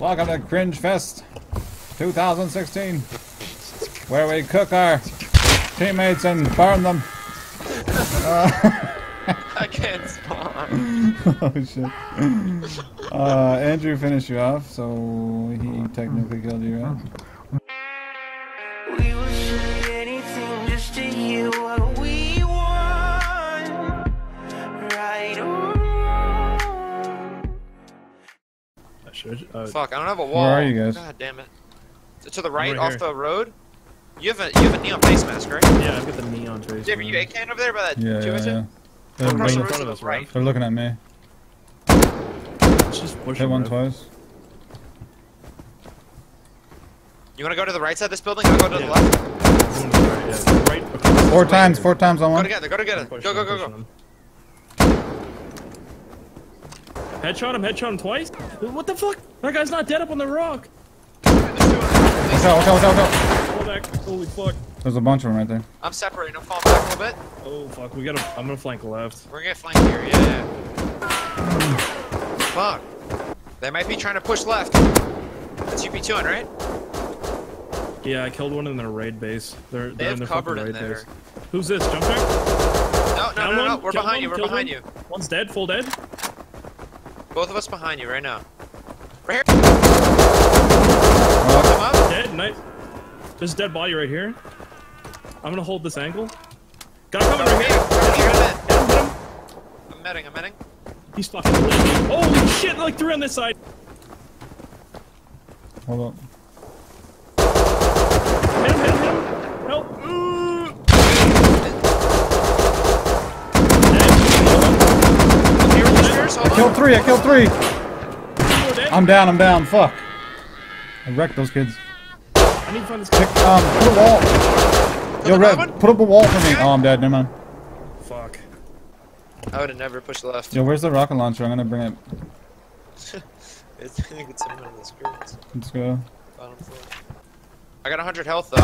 Welcome to Cringe Fest 2016, where we cook our teammates and burn them. I can't spawn. oh shit. Uh, Andrew finished you off, so he technically killed you, right? Uh, Fuck, I don't have a wall. Where are you guys? God damn it. To the right, right off here. the road. You have a you have a neon face mask, right? yeah, I've got the neon trace. Dave, are you AK over there by that Yeah, two yeah, yeah. They're, Across the they're- road to of the us, right. they're looking at me. Let's just push Hit him, one Rev. twice. You wanna go to the right side of this building? I'll go to the Yeah. left. The right, yeah. Right across Four times, four times on one. Go together, go together. Go, Pushing go, go, go. pushing him. Headshot him, headshot him twice? What the fuck? That guy's not dead up on the rock. Watch out, watch out, watch out, watch out. Pull back. Holy fuck. There's a bunch of them right there. I'm separating, I'm falling back a little bit. Oh fuck, we gotta. I'm gonna flank left. We're gonna flank here, yeah, yeah. Fuck. They might be trying to push left. That's UP2 right? Yeah, I killed one in their raid base. They're, They they're in their covered fucking in raid there. base. Who's this? Jump track? No, no, Down no, no, one, we're killed behind you, we're killed behind one. you. One's dead, full dead. Both of us behind you right now. Right here. Oh, up. Dead, nice. There's a dead body right here. I'm gonna hold this angle. Guy coming right here. Right here. Hit him, hit him. I'm medding, I'm medding. He's fucking lit. Holy shit, like three on this side. hold up. Hit him, hit him, hit him. Help. Ooh. Here with the stairs, hold Killed three, I killed three. Dead. dead. I'm down, I'm down, fuck. I wrecked those kids. I need to find this Pick, guy. um, put a wall. Yo, another Red, put up a wall for me. Oh, I'm dead, never mind. Fuck. I would have never pushed left. Yo, where's the rocket launcher? I'm gonna bring it. It's, I think it's somewhere in the screens. Let's go. Bottom floor. I got 100 health though.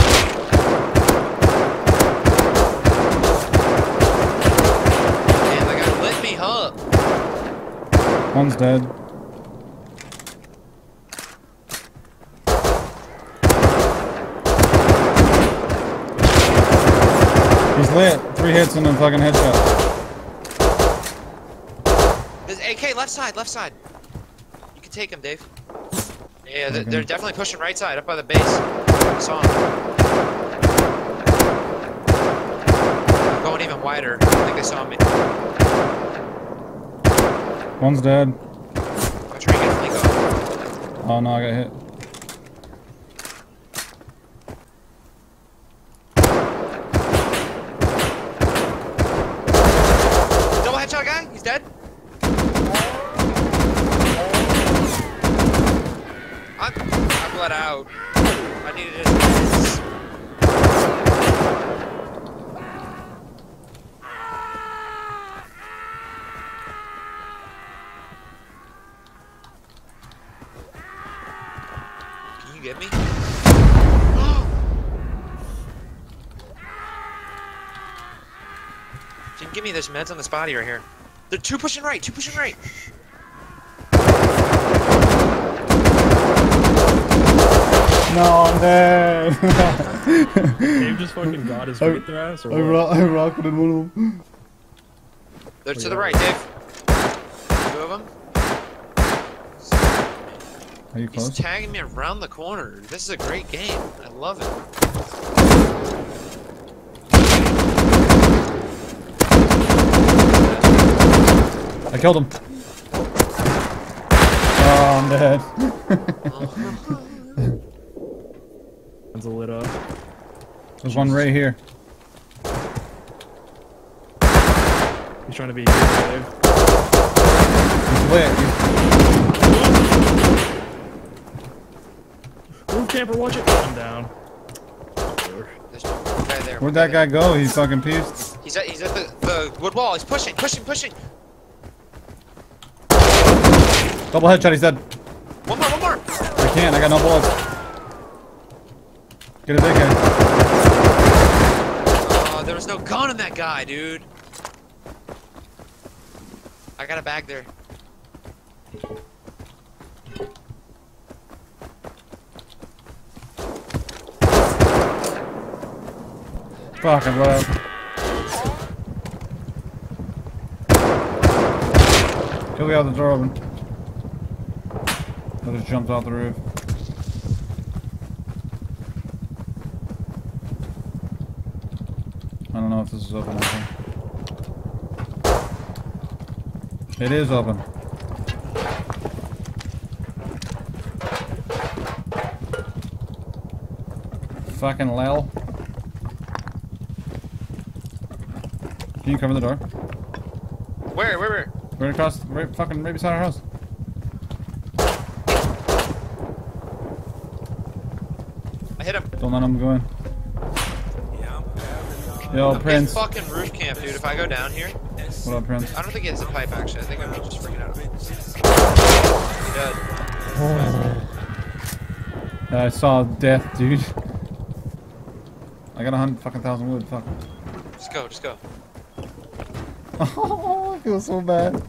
Man, that guy lit me up. One's dead. He's lit. Three hits and a fucking headshot. There's AK left side, left side. You can take him, Dave. Yeah, they're, Okay. they're definitely pushing right side, up by the base. I saw him. Going even wider. I think they saw me. One's dead. I'm trying to get Flinko. Oh no, I got hit. Double headshot guy, he's dead. I, I bled out. I needed his meds. Can you get me? Jim, give me this meds on this body right here. They're two pushing right, two pushing right. No, I'm dead. Dave just fucking got his I- feet their ass or I, what? ro- I rocketed one of them. They're to oh, yeah. the right, Dave. Two of them. Are you He's tagging me around the corner. This is a great game. I love it. I killed him. Oh, I'm dead. One's lit up. There's one right here. He's trying to be Dave. He's lit. Roof camper, watch it. I'm down. There's one guy there. Where'd that guy go? He fucking pieced. He's at, he's at the, the wood wall. He's pushing, pushing, pushing. Double headshot, he's dead. One more, one more. I can't, I got no bullets. Get a big guy. Oh, there was no gun in that guy, dude. I got a bag there. Fucking well. Kill the other door open. I just jumped off the roof. I don't know if this is open. It is open. Fucking lel. Can you cover the door? Where? Where? Where? Right across, right fucking right beside our house. I hit him. Don't let him go in. Yeah. Yo, Big Prince. fucking roof camp, dude. If I go down here, What up, Prince? I don't think he has a pipe actually. I think I'm just freaking out. He dead. I saw death, dude. I got a hundred fucking thousand wood. Fuck. Just go. Just go. Oh, I feel so bad.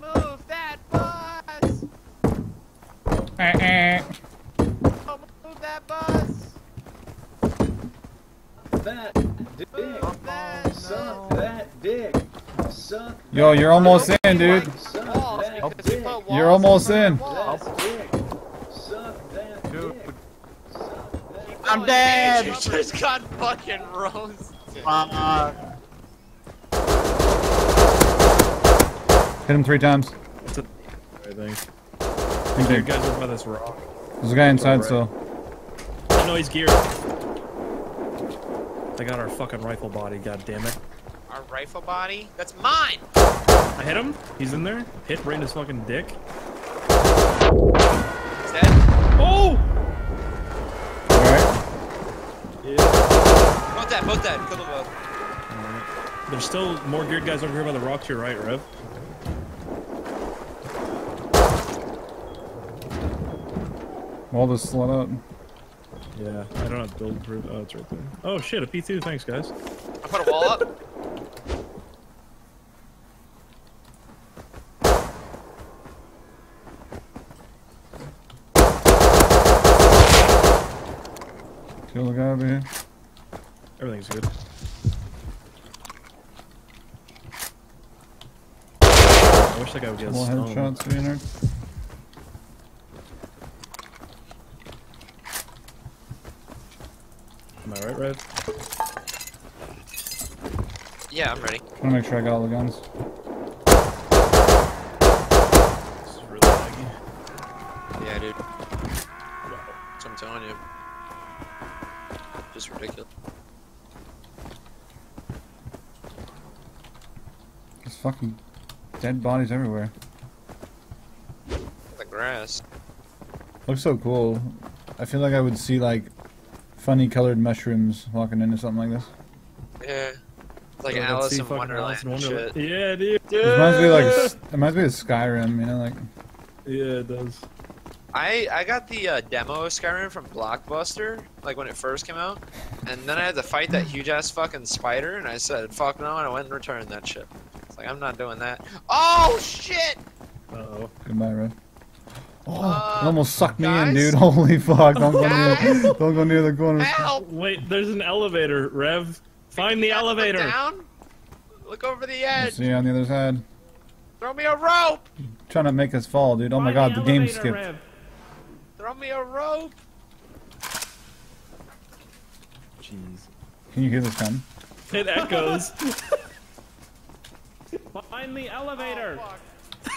Move that bus! Eh, eh. Oh, move that bus! That dick. that, Suck that dick. Suck Yo, you're almost in, dude. suck Walls, that because we dick. put You're almost front in. of walls. That dick. Suck that dick. Suck that I'm dead! You just got fucking roasted. Uh, hit him three times. I think. Think You guys are by this rock. There's a guy inside still. I know he's geared. They got our fucking rifle body, god damn it. Our rifle body? That's mine. I hit him. He's in there. Hit right in his fucking dick. He's dead. Oh! Alright. Both dead. Both dead. Kill them both. There's still more geared guys over here by the rock to your right, Rev. Wall just slid up. Yeah. I don't have build proof. Oh, it's right there. Oh shit, a P2. Thanks, guys. I put a wall up. Kill the guy over here. Everything's good. I wish that guy would get a More stone. headshots, to you. Am I right, Rev? Yeah, I'm ready. Trying to make sure I got all the guns. This is really laggy. Yeah, dude. That's what I'm telling you. Just ridiculous. There's fucking dead bodies everywhere. The grass. Looks so cool. I feel like I would see like funny colored mushrooms walking into something like this. Yeah. It's like Oh, Alice in Wonderland. Alice in Wonderland. shit. Yeah, dude. It reminds me like it reminds me of Skyrim, you know, like Yeah, it does. I I got the uh, demo of Skyrim from Blockbuster, like when it first came out, and then I had to fight that huge ass fucking spider, and I said fuck no, and I went and returned that shit. It's like I'm not doing that. Oh shit! Uh oh. goodbye, Red. Oh, Uh, it almost sucked me guys? in, dude. Holy fuck! Don't go near, Guys? don't go near the corner. Help! Wait, there's an elevator, Rev. Find the elevator. Down. Look over the I edge. See you on the other side. Throw me a rope. Trying to make us fall, dude. Oh my god, the game skipped. Rev. Throw me a rope. Jeez. Can you hear this gun? It echoes. Find the elevator. Oh,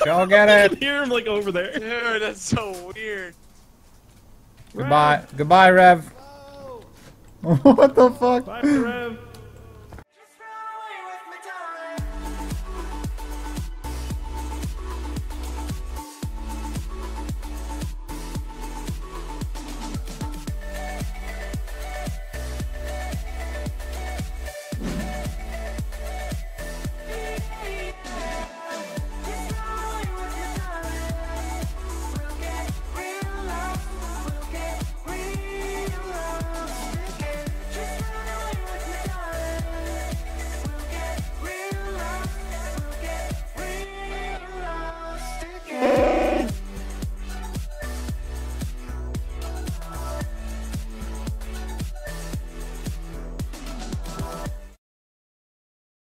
Go get I it. can hear him like over there. Dude, that's so weird. Goodbye, goodbye, Rev. what the fuck? Bye, Rev.